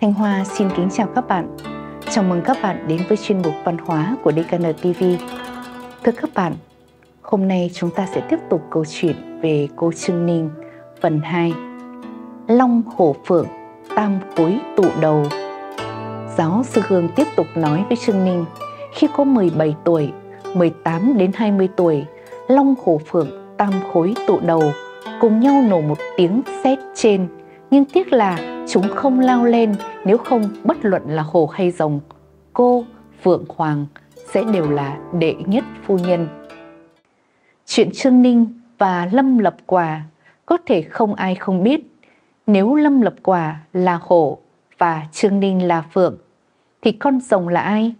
Thanh Hoa xin kính chào các bạn. Chào mừng các bạn đến với chuyên mục văn hóa của DKN TV. Thưa các bạn, hôm nay chúng ta sẽ tiếp tục câu chuyện về cô Trương Ninh phần 2. Long hổ phượng, tam khối tụ đầu. Giáo sư Hương tiếp tục nói với Trương Ninh, khi cô 17 tuổi, 18 đến 20 tuổi, Long hổ phượng, tam khối tụ đầu cùng nhau nổ một tiếng sét trên nhưng tiếc là chúng không lao lên, nếu không bất luận là hồ hay rồng, cô, phượng hoàng sẽ đều là đệ nhất phu nhân. Chuyện trương ninh và lâm lập quả, có thể không ai không biết, nếu lâm lập quả là hổ và trương ninh là phượng, thì con rồng là ai?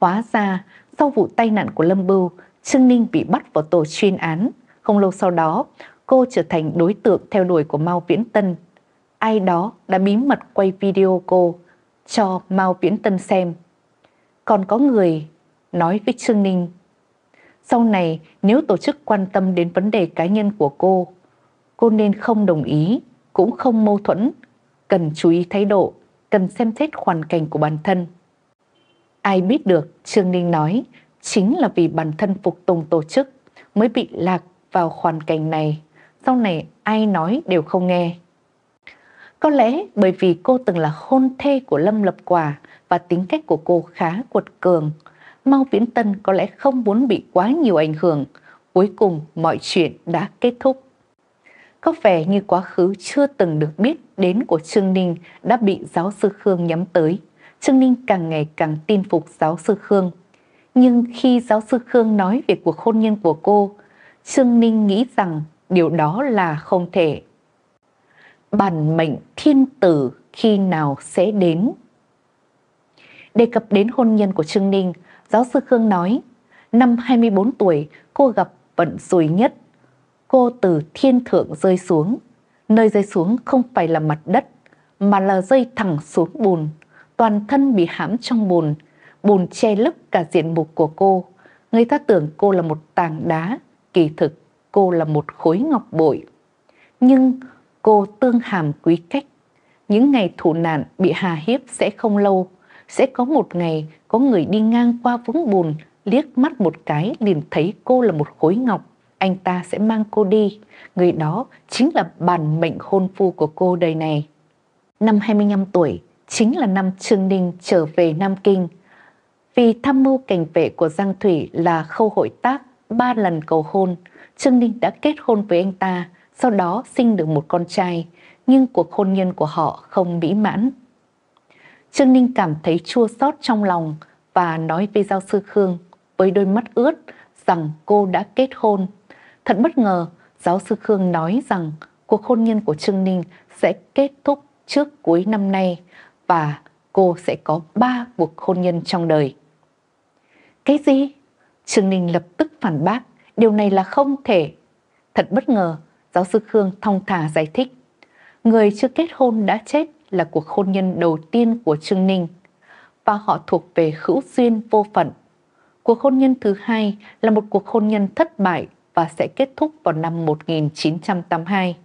Hóa ra, sau vụ tai nạn của lâm bưu, trương ninh bị bắt vào tổ chuyên án. Không lâu sau đó, cô trở thành đối tượng theo đuổi của Mao Viễn Tân. Ai đó đã bí mật quay video cô cho Mao Viễn Tân xem. Còn có người nói với Trương Ninh, sau này nếu tổ chức quan tâm đến vấn đề cá nhân của cô, cô nên không đồng ý, cũng không mâu thuẫn, cần chú ý thái độ, cần xem xét hoàn cảnh của bản thân. Ai biết được, Trương Ninh nói, chính là vì bản thân phục tùng tổ chức mới bị lạc vào hoàn cảnh này sau này ai nói đều không nghe. Có lẽ bởi vì cô từng là hôn thê của Lâm Lập Quả và tính cách của cô khá quật cường, Mao Viễn Tân có lẽ không muốn bị quá nhiều ảnh hưởng. Cuối cùng mọi chuyện đã kết thúc. Có vẻ như quá khứ chưa từng được biết đến của Trương Ninh đã bị giáo sư Khương nhắm tới. Trương Ninh càng ngày càng tin phục giáo sư Khương. Nhưng khi giáo sư Khương nói về cuộc hôn nhân của cô, Trương Ninh nghĩ rằng điều đó là không thể. Bản mệnh thiên tử khi nào sẽ đến? Đề cập đến hôn nhân của Trương Ninh, giáo sư Khương nói, năm 24 tuổi cô gặp vận rủi nhất. Cô từ thiên thượng rơi xuống. Nơi rơi xuống không phải là mặt đất, mà là rơi thẳng xuống bùn. Toàn thân bị hãm trong bùn, bùn che lấp cả diện mục của cô. Người ta tưởng cô là một tảng đá, kỳ thực cô là một khối ngọc bội. Nhưng cô tương hàm quý cách. Những ngày thủ nạn bị hà hiếp sẽ không lâu. Sẽ có một ngày có người đi ngang qua vũng bùn, liếc mắt một cái liền thấy cô là một khối ngọc. Anh ta sẽ mang cô đi. Người đó chính là bản mệnh hôn phu của cô đời này. Năm 25 tuổi, chính là năm Trương Ninh trở về Nam Kinh. Vì tham mưu cảnh vệ của Giang Thủy là khâu hội tác ba lần cầu hôn, Trương Ninh đã kết hôn với anh ta, sau đó sinh được một con trai, nhưng cuộc hôn nhân của họ không mỹ mãn. Trương Ninh cảm thấy chua xót trong lòng và nói với giáo sư Khương với đôi mắt ướt rằng cô đã kết hôn. Thật bất ngờ, giáo sư Khương nói rằng cuộc hôn nhân của Trương Ninh sẽ kết thúc trước cuối năm nay và cô sẽ có ba cuộc hôn nhân trong đời. Cái gì? Trương Ninh lập tức phản bác. Điều này là không thể. Thật bất ngờ, giáo sư Khương thong thả giải thích. Người chưa kết hôn đã chết là cuộc hôn nhân đầu tiên của Trương Ninh và họ thuộc về hữu duyên vô phận. Cuộc hôn nhân thứ hai là một cuộc hôn nhân thất bại và sẽ kết thúc vào năm 1982.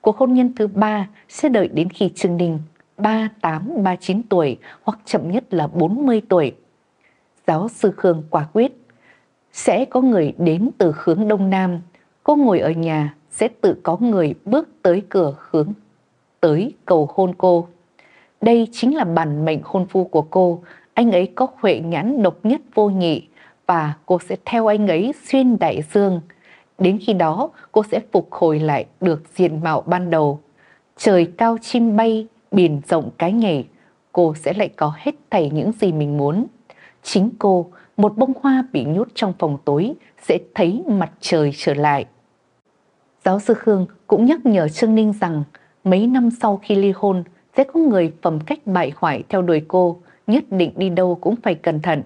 Cuộc hôn nhân thứ ba sẽ đợi đến khi Trương Ninh 38, 39 tuổi hoặc chậm nhất là 40 tuổi. Giáo sư Khương quả quyết sẽ có người đến từ hướng đông nam. Cô ngồi ở nhà sẽ tự có người bước tới cửa hướng tới cầu hôn cô. Đây chính là bản mệnh hôn phu của cô. Anh ấy có huệ nhãn độc nhất vô nhị và cô sẽ theo anh ấy xuyên đại dương. Đến khi đó cô sẽ phục hồi lại được diện mạo ban đầu. Trời cao chim bay, biển rộng cái nhảy, cô sẽ lại có hết thảy những gì mình muốn. Chính cô một bông hoa bị nhốt trong phòng tối sẽ thấy mặt trời trở lại. Giáo sư Khương cũng nhắc nhở Trương Ninh rằng mấy năm sau khi ly hôn sẽ có người phẩm cách bại hoại theo đuổi cô, nhất định đi đâu cũng phải cẩn thận.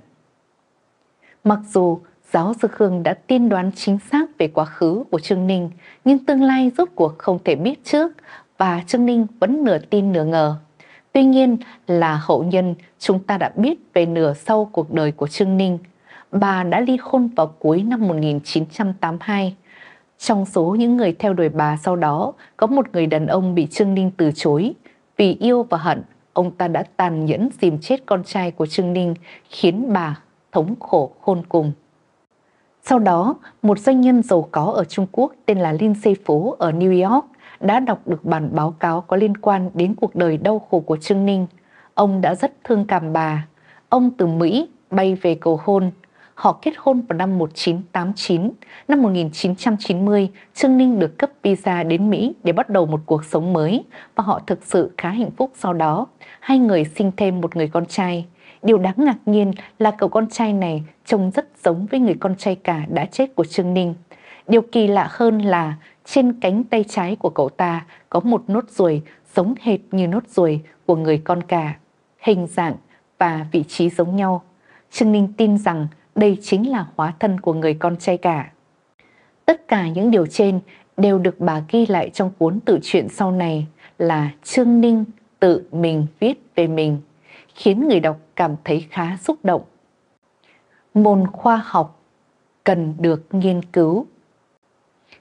Mặc dù giáo sư Khương đã tiên đoán chính xác về quá khứ của Trương Ninh, nhưng tương lai rốt cuộc không thể biết trước và Trương Ninh vẫn nửa tin nửa ngờ. Tuy nhiên là hậu nhân chúng ta đã biết về nửa sau cuộc đời của Trương Ninh. Bà đã ly hôn vào cuối năm 1982. Trong số những người theo đuổi bà sau đó, có một người đàn ông bị Trương Ninh từ chối. Vì yêu và hận, ông ta đã tàn nhẫn dìm chết con trai của Trương Ninh khiến bà thống khổ khôn cùng. Sau đó, một doanh nhân giàu có ở Trung Quốc tên là Lindsay Phố ở New York đã đọc được bản báo cáo có liên quan đến cuộc đời đau khổ của Trương Ninh. Ông đã rất thương cảm bà. Ông từ Mỹ bay về cầu hôn. Họ kết hôn vào năm 1989. Năm 1990, Trương Ninh được cấp visa đến Mỹ để bắt đầu một cuộc sống mới và họ thực sự khá hạnh phúc sau đó. Hai người sinh thêm một người con trai. Điều đáng ngạc nhiên là cậu con trai này trông rất giống với người con trai cả đã chết của Trương Ninh. Điều kỳ lạ hơn là trên cánh tay trái của cậu ta có một nốt ruồi giống hệt như nốt ruồi của người con cả, hình dạng và vị trí giống nhau. Trương Ninh tin rằng đây chính là hóa thân của người con trai cả. Tất cả những điều trên đều được bà ghi lại trong cuốn tự truyện sau này là Trương Ninh tự mình viết về mình, khiến người đọc cảm thấy khá xúc động. Môn khoa học cần được nghiên cứu.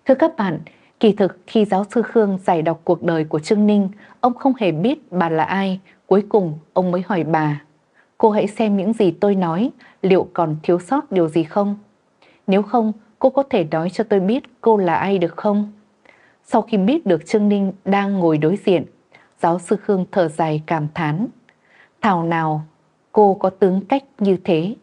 Thưa các bạn, kỳ thực khi giáo sư Khương giải đọc cuộc đời của Trương Ninh, ông không hề biết bà là ai, cuối cùng ông mới hỏi bà. Cô hãy xem những gì tôi nói, liệu còn thiếu sót điều gì không? Nếu không, cô có thể nói cho tôi biết cô là ai được không? Sau khi biết được Trương Ninh đang ngồi đối diện, giáo sư Khương thở dài cảm thán. Thảo nào, cô có tướng cách như thế.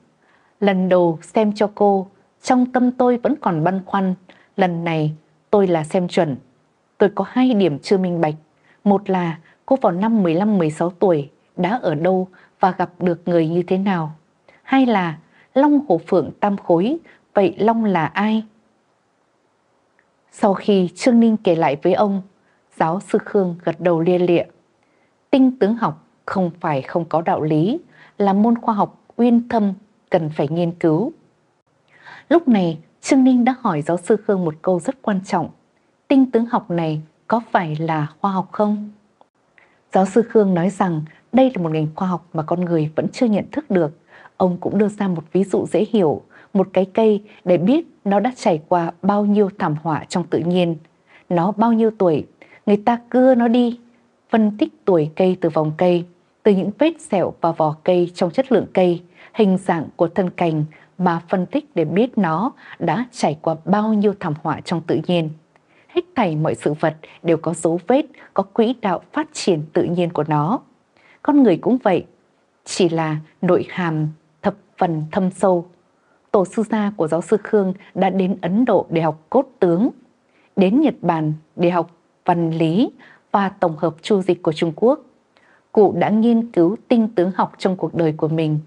Lần đầu xem cho cô, trong tâm tôi vẫn còn băn khoăn, lần này tôi là xem chuẩn. Tôi có hai điểm chưa minh bạch. Một là cô vào năm 15-16 tuổi đã ở đâu và gặp được người như thế nào. Hai là Long Hổ Phượng Tam Khối, vậy Long là ai? Sau khi Trương Ninh kể lại với ông, giáo sư Khương gật đầu lia lịa. Tinh tướng học không phải không có đạo lý, là môn khoa học uyên thâm cần phải nghiên cứu. Lúc này, Trương Ninh đã hỏi giáo sư Khương một câu rất quan trọng. Tinh tướng học này có phải là khoa học không? Giáo sư Khương nói rằng đây là một ngành khoa học mà con người vẫn chưa nhận thức được. Ông cũng đưa ra một ví dụ dễ hiểu, một cái cây để biết nó đã trải qua bao nhiêu thảm họa trong tự nhiên. Nó bao nhiêu tuổi, người ta cưa nó đi, phân tích tuổi cây từ vòng cây, từ những vết sẹo và vỏ cây trong chất lượng cây, hình dạng của thân cành mà phân tích để biết nó đã trải qua bao nhiêu thảm họa trong tự nhiên. Hết thảy mọi sự vật đều có dấu vết, có quỹ đạo phát triển tự nhiên của nó. Con người cũng vậy, chỉ là nội hàm thập phần thâm sâu. Tổ sư gia của giáo sư Khương đã đến Ấn Độ để học cốt tướng, đến Nhật Bản để học văn lý và tổng hợp chu dịch của Trung Quốc. Cụ đã nghiên cứu tinh tướng học trong cuộc đời của mình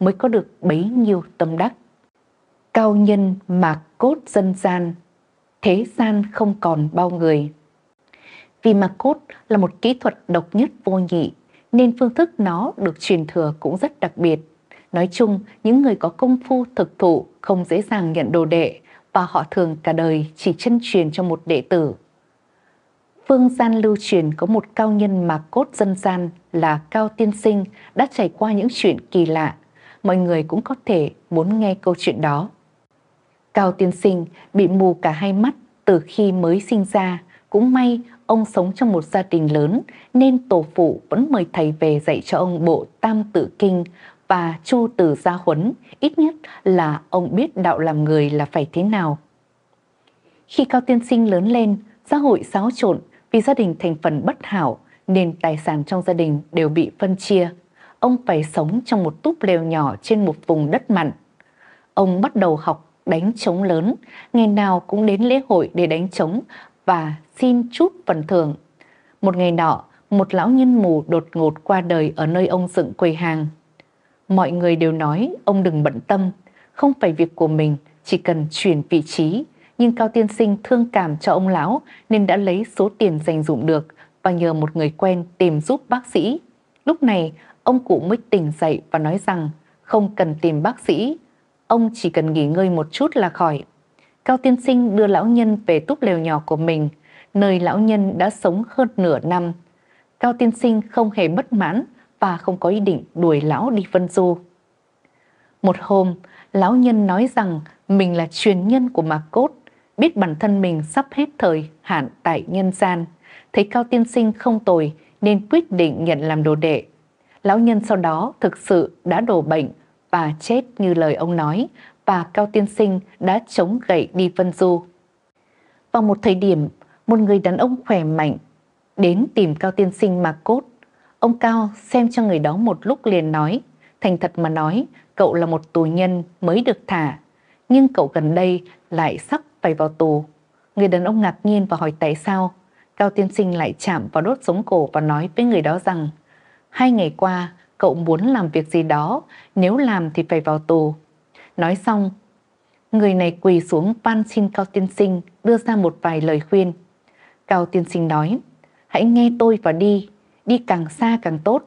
mới có được bấy nhiêu tâm đắc. Cao nhân mạc cốt dân gian, thế gian không còn bao người. Vì mạc cốt là một kỹ thuật độc nhất vô nhị, nên phương thức nó được truyền thừa cũng rất đặc biệt. Nói chung, những người có công phu thực thụ không dễ dàng nhận đồ đệ và họ thường cả đời chỉ chân truyền cho một đệ tử. Phương gian lưu truyền có một cao nhân mà cốt dân gian là Cao Tiên Sinh đã trải qua những chuyện kỳ lạ. Mọi người cũng có thể muốn nghe câu chuyện đó. Cao Tiên Sinh bị mù cả hai mắt từ khi mới sinh ra. Cũng may ông sống trong một gia đình lớn nên tổ phụ vẫn mời thầy về dạy cho ông bộ Tam Tự Kinh và Chu Tử Gia Huấn, ít nhất là ông biết đạo làm người là phải thế nào. Khi Cao Tiên Sinh lớn lên, xã hội xáo trộn vì gia đình thành phần bất hảo nên tài sản trong gia đình đều bị phân chia. Ông phải sống trong một túp lều nhỏ trên một vùng đất mặn. Ông bắt đầu học đánh trống lớn, ngày nào cũng đến lễ hội để đánh trống và xin chút phần thưởng. Một ngày nọ, một lão nhân mù đột ngột qua đời ở nơi ông dựng quầy hàng. Mọi người đều nói ông đừng bận tâm, không phải việc của mình, chỉ cần chuyển vị trí. Nhưng Cao Tiên Sinh thương cảm cho ông lão nên đã lấy số tiền dành dụng được và nhờ một người quen tìm giúp bác sĩ. Lúc này, ông cụ mới tỉnh dậy và nói rằng không cần tìm bác sĩ, ông chỉ cần nghỉ ngơi một chút là khỏi. Cao tiên sinh đưa lão nhân về túp lều nhỏ của mình, nơi lão nhân đã sống hơn nửa năm. Cao tiên sinh không hề bất mãn và không có ý định đuổi lão đi vân du. Một hôm, lão nhân nói rằng mình là truyền nhân của Mạc Cốt, biết bản thân mình sắp hết thời hạn tại nhân gian. Thấy Cao tiên sinh không tồi nên quyết định nhận làm đồ đệ. Lão nhân sau đó thực sự đã đổ bệnh và chết như lời ông nói và Cao Tiên Sinh đã chống gậy đi vân du. Vào một thời điểm, một người đàn ông khỏe mạnh đến tìm Cao Tiên Sinh mà cốt. Ông Cao xem cho người đó một lúc liền nói, thành thật mà nói, cậu là một tù nhân mới được thả, nhưng cậu gần đây lại sắp phải vào tù. Người đàn ông ngạc nhiên và hỏi tại sao. Cao Tiên Sinh lại chạm vào đốt sống cổ và nói với người đó rằng hai ngày qua cậu muốn làm việc gì đó, nếu làm thì phải vào tù. Nói xong, người này quỳ xuống van xin Cao Tiên Sinh đưa ra một vài lời khuyên. Cao Tiên Sinh nói, hãy nghe tôi và đi, đi càng xa càng tốt.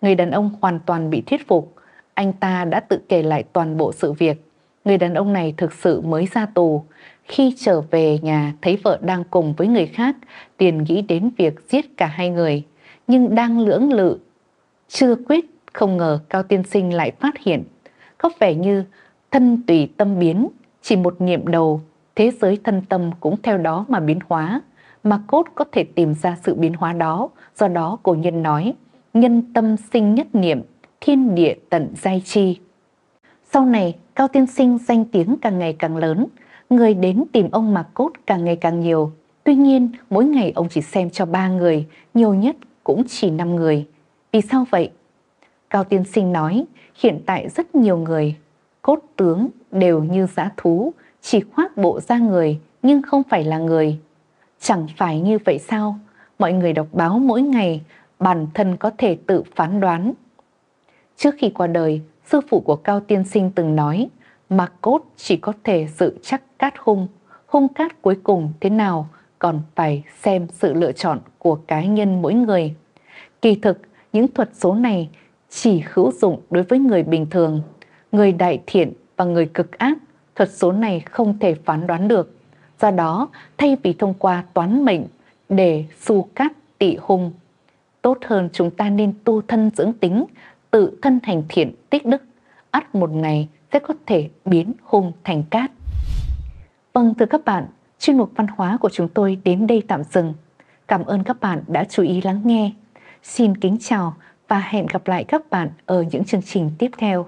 Người đàn ông hoàn toàn bị thuyết phục, anh ta đã tự kể lại toàn bộ sự việc. Người đàn ông này thực sự mới ra tù. Khi trở về nhà thấy vợ đang cùng với người khác, liền nghĩ đến việc giết cả hai người. Nhưng đang lưỡng lự, chưa quyết, không ngờ Cao Tiên Sinh lại phát hiện. Có vẻ như thân tùy tâm biến, chỉ một niệm đầu, thế giới thân tâm cũng theo đó mà biến hóa. Mà cốt có thể tìm ra sự biến hóa đó, do đó cổ nhân nói, nhân tâm sinh nhất niệm, thiên địa tận giai chi. Sau này, Cao Tiên Sinh danh tiếng càng ngày càng lớn, người đến tìm ông Mạc Cốt càng ngày càng nhiều. Tuy nhiên, mỗi ngày ông chỉ xem cho ba người, nhiều nhất cũng chỉ năm người. Vì sao vậy? Cao Tiên Sinh nói, hiện tại rất nhiều người, cốt tướng đều như giã thú, chỉ khoác bộ ra người nhưng không phải là người. Chẳng phải như vậy sao? Mọi người đọc báo mỗi ngày, bản thân có thể tự phán đoán. Trước khi qua đời, sư phụ của Cao Tiên Sinh từng nói, mà cốt chỉ có thể dự chắc cát hung, hung cát cuối cùng thế nào còn phải xem sự lựa chọn của cá nhân mỗi người. Kỳ thực, những thuật số này chỉ hữu dụng đối với người bình thường, người đại thiện và người cực ác, thuật số này không thể phán đoán được. Do đó, thay vì thông qua toán mệnh để su cát tị hung, tốt hơn chúng ta nên tu thân dưỡng tính, tự thân hành thiện tích đức, ắt một ngày sẽ có thể biến hung thành cát. Vâng thưa các bạn, chuyên mục văn hóa của chúng tôi đến đây tạm dừng. Cảm ơn các bạn đã chú ý lắng nghe. Xin kính chào và hẹn gặp lại các bạn ở những chương trình tiếp theo.